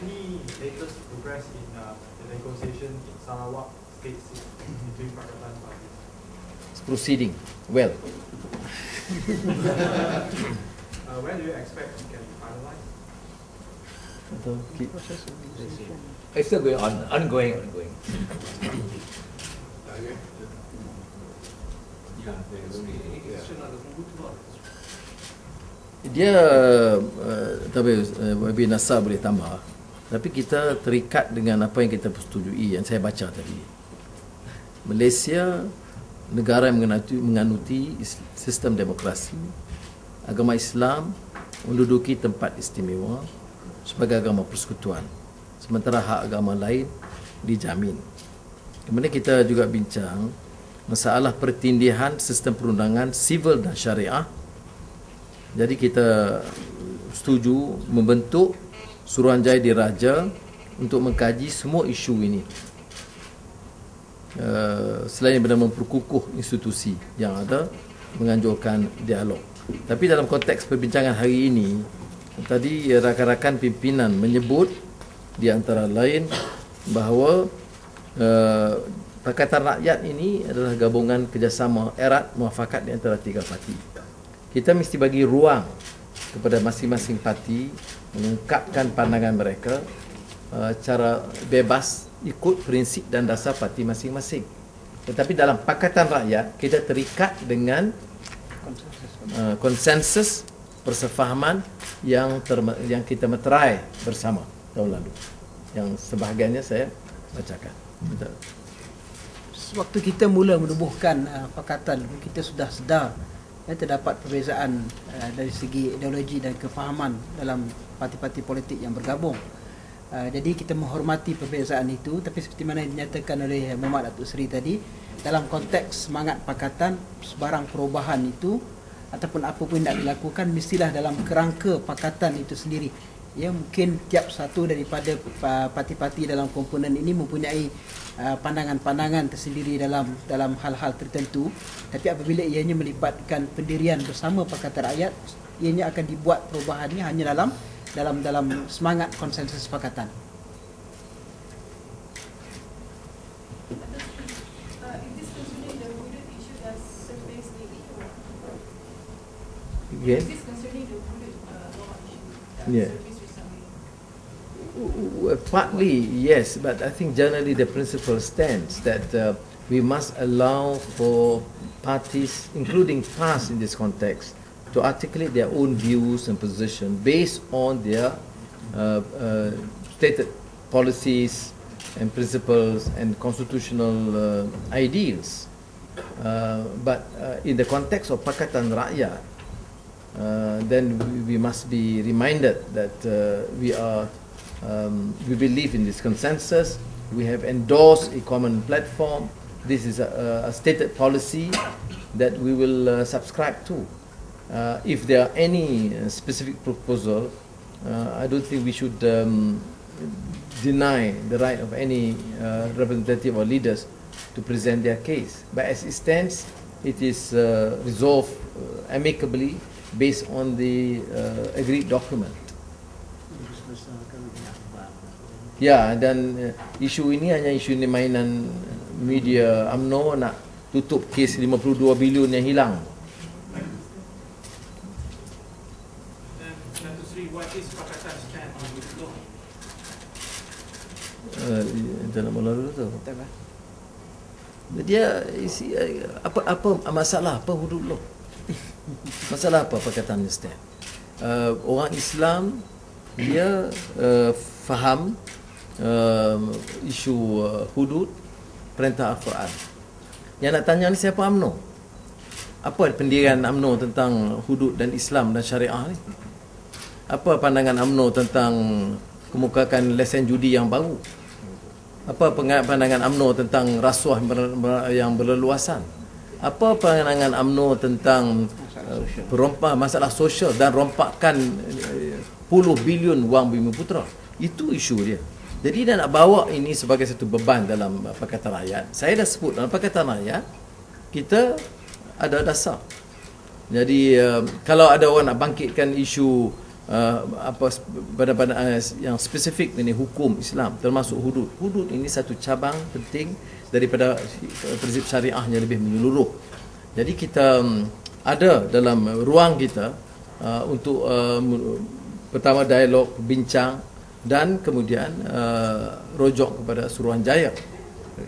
any latest progress in uh, the negotiation in Sarawak state seat between Pakatan parties? It's proceeding well. Uh, when do you expect it can be finalized? It's still going on, ongoing, ongoing. Dia uh, tapi uh, Wabi Nasar boleh tambah. Tapi kita terikat dengan apa yang kita persetujui yang saya baca tadi. Malaysia negara yang menganuti, menganuti is- sistem demokrasi. Agama Islam menduduki tempat istimewa sebagai agama persekutuan. Sementara hak agama lain dijamin. Kemudian kita juga bincang masalah pertindihan sistem perundangan sivil dan syariah jadi kita setuju membentuk Suruhanjaya Diraja untuk mengkaji semua isu ini. Uh, selain daripada memperkukuh institusi yang ada, menganjurkan dialog. Tapi dalam konteks perbincangan hari ini, tadi rakan-rakan pimpinan menyebut di antara lain bahawa uh, Pakatan Rakyat ini adalah gabungan kerjasama erat muafakat di antara tiga parti kita mesti bagi ruang kepada masing-masing parti mengungkapkan pandangan mereka uh, cara bebas ikut prinsip dan dasar parti masing-masing. Tetapi dalam Pakatan Rakyat kita terikat dengan uh, konsensus persefahaman yang terme, yang kita meterai bersama tahun lalu. Yang sebahagiannya saya bacakan. Waktu kita mula menubuhkan uh, pakatan kita sudah sedar ya, terdapat perbezaan uh, dari segi ideologi dan kefahaman dalam parti-parti politik yang bergabung. Uh, jadi kita menghormati perbezaan itu tapi seperti mana yang dinyatakan oleh Muhammad Datuk Seri tadi dalam konteks semangat pakatan sebarang perubahan itu ataupun apa pun yang dilakukan mestilah dalam kerangka pakatan itu sendiri. Ya mungkin tiap satu daripada parti-parti dalam komponen ini mempunyai uh, pandangan-pandangan tersendiri dalam dalam hal-hal tertentu tapi apabila ianya melibatkan pendirian bersama Pakatan Rakyat ianya akan dibuat perubahannya hanya dalam dalam dalam semangat konsensus pakatan. Uh, uh, that Yeah. Partly, yes, but I think generally the principle stands that uh, we must allow for parties, including PAS in this context, to articulate their own views and position based on their uh, uh, stated policies and principles and constitutional uh, ideals. Uh, but uh, in the context of Pakatan Rakyat, then we, we must be reminded that we are um, we believe in this consensus. We have endorsed a common platform. This is a, a stated policy that we will uh, subscribe to. Uh, if there are any uh, specific proposal, uh, I don't think we should um, deny the right of any uh, representative or leaders to present their case. But as it stands, it is resolved amicably based on the agreed document. Ya, dan uh, isu ini hanya isu ini mainan media AMNO nak tutup kes 52 bilion yang hilang. Uh, jangan mula dulu tu. Dia isi apa apa masalah apa hudud lo? Masalah apa Pakatan stand? Uh, orang Islam dia uh, faham uh, isu uh, hudud perintah Al-Quran. Yang nak tanya ni siapa UMNO? Apa pendirian UMNO tentang hudud dan Islam dan syariah ni? Apa pandangan UMNO tentang kemukakan lesen judi yang baru? Apa pandangan UMNO tentang rasuah yang berleluasan? Apa pandangan UMNO tentang uh, perompak masalah sosial dan rompakan uh, bilion wang Bumi Putra? Itu isu dia. Jadi dia nak bawa ini sebagai satu beban dalam uh, Pakatan Rakyat. Saya dah sebut dalam Pakatan Rakyat kita ada dasar. Jadi uh, kalau ada orang nak bangkitkan isu uh, apa pada-pada uh, yang spesifik mengenai hukum Islam termasuk hudud. Hudud ini satu cabang penting daripada prinsip syariah yang lebih menyeluruh. Jadi kita um, ada dalam ruang kita uh, untuk uh, pertama dialog, bincang dan kemudian uh, rojok kepada Suruhanjaya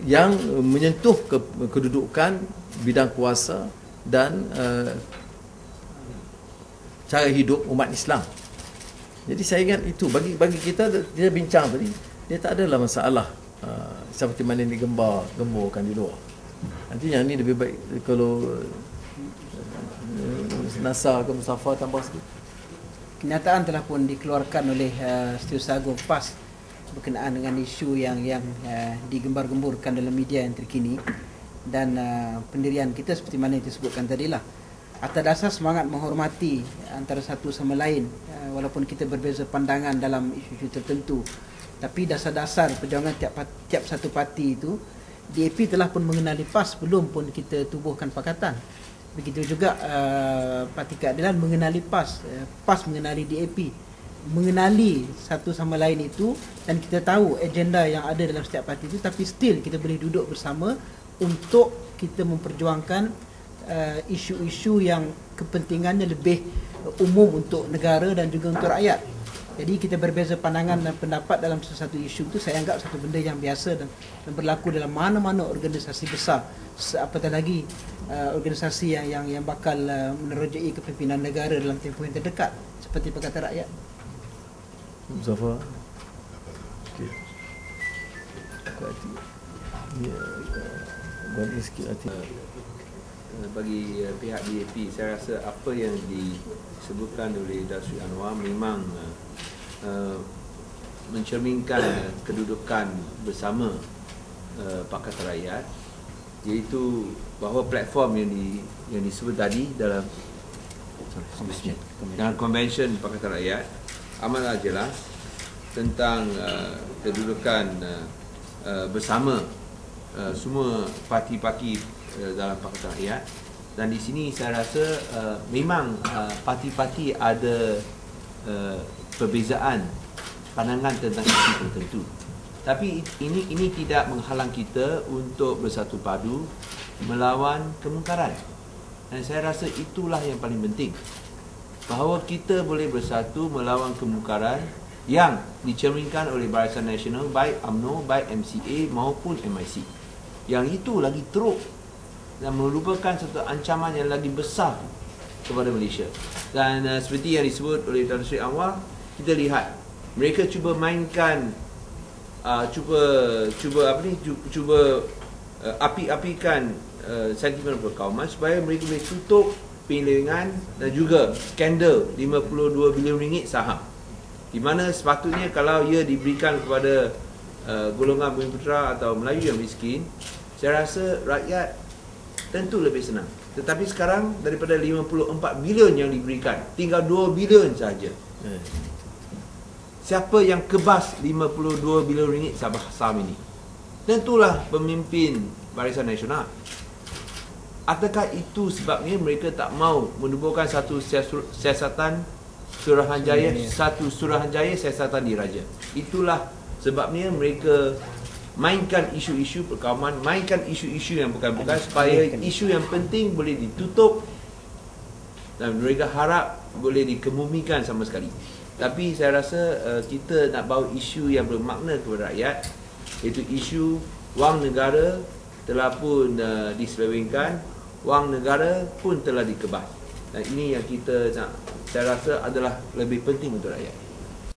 yang menyentuh ke, kedudukan bidang kuasa dan uh, cara hidup umat Islam. Jadi saya ingat itu bagi bagi kita dia bincang tadi dia tak adalah masalah uh, seperti mana ini gembar gemburkan di luar. Nanti yang ni lebih baik kalau uh, NASA ke Mustafa tambah sikit. Kenyataan telah pun dikeluarkan oleh uh, Setiausaha PAS berkenaan dengan isu yang yang uh, digembar-gemburkan dalam media yang terkini. Dan uh, pendirian kita seperti mana yang disebutkan tadi lah atas dasar semangat menghormati antara satu sama lain uh, walaupun kita berbeza pandangan dalam isu-isu tertentu. Tapi dasar-dasar perjuangan tiap tiap satu parti itu DAP telah pun mengenali PAS sebelum pun kita tubuhkan pakatan begitu juga uh, Parti Keadilan mengenali PAS uh, PAS mengenali DAP mengenali satu sama lain itu dan kita tahu agenda yang ada dalam setiap parti itu tapi still kita boleh duduk bersama untuk kita memperjuangkan uh, isu-isu yang kepentingannya lebih umum untuk negara dan juga untuk rakyat jadi kita berbeza pandangan dan pendapat dalam sesuatu isu itu saya anggap satu benda yang biasa dan, dan berlaku dalam mana-mana organisasi besar. Apatah lagi uh, organisasi yang yang yang bakal uh, menerojai kepimpinan negara dalam tempoh yang terdekat seperti Pakatan Rakyat. Mustafa. Okey. Ya, bagi sikit hati. Uh, bagi uh, pihak DAP saya rasa apa yang disebutkan oleh Dasri Anwar memang uh, uh, mencerminkan uh, kedudukan bersama uh, Pakatan Rakyat. Iaitu bahawa platform yang di yang disebut tadi dalam dalam konvensyen Pakatan Rakyat amatlah jelas tentang uh, kedudukan uh, uh, bersama uh, semua parti-parti uh, dalam Pakatan Rakyat dan di sini saya rasa uh, memang uh, parti-parti ada uh, perbezaan pandangan tentang isu tertentu. Tapi ini ini tidak menghalang kita untuk bersatu padu melawan kemungkaran. Dan saya rasa itulah yang paling penting. Bahawa kita boleh bersatu melawan kemungkaran yang dicerminkan oleh Barisan Nasional baik UMNO, baik MCA maupun MIC. Yang itu lagi teruk dan merupakan satu ancaman yang lagi besar kepada Malaysia. Dan uh, seperti yang disebut oleh Tan Sri Anwar, kita lihat mereka cuba mainkan uh, cuba cuba apa ni cuba, cuba uh, api-apikan uh, sentimen perkauman supaya mereka boleh tutup pilihan dan juga skandal 52 bilion ringgit saham di mana sepatutnya kalau ia diberikan kepada uh, golongan bumi putera atau Melayu yang miskin saya rasa rakyat tentu lebih senang tetapi sekarang daripada 54 bilion yang diberikan tinggal 2 bilion saja hmm. Siapa yang kebas 52 bilion ringgit sabah saham ini? Tentulah pemimpin Barisan Nasional. Adakah itu sebabnya mereka tak mau menubuhkan satu siasatan Suruhanjaya, satu Suruhanjaya siasatan diraja? Itulah sebabnya mereka mainkan isu-isu perkawaman, mainkan isu-isu yang bukan-bukan supaya isu yang penting boleh ditutup dan mereka harap boleh dikemumikan sama sekali. Tapi saya rasa uh, kita nak bawa isu yang bermakna kepada rakyat iaitu isu wang negara telah pun uh, diselewengkan, wang negara pun telah dikebas. Dan ini yang kita nak saya rasa adalah lebih penting untuk rakyat.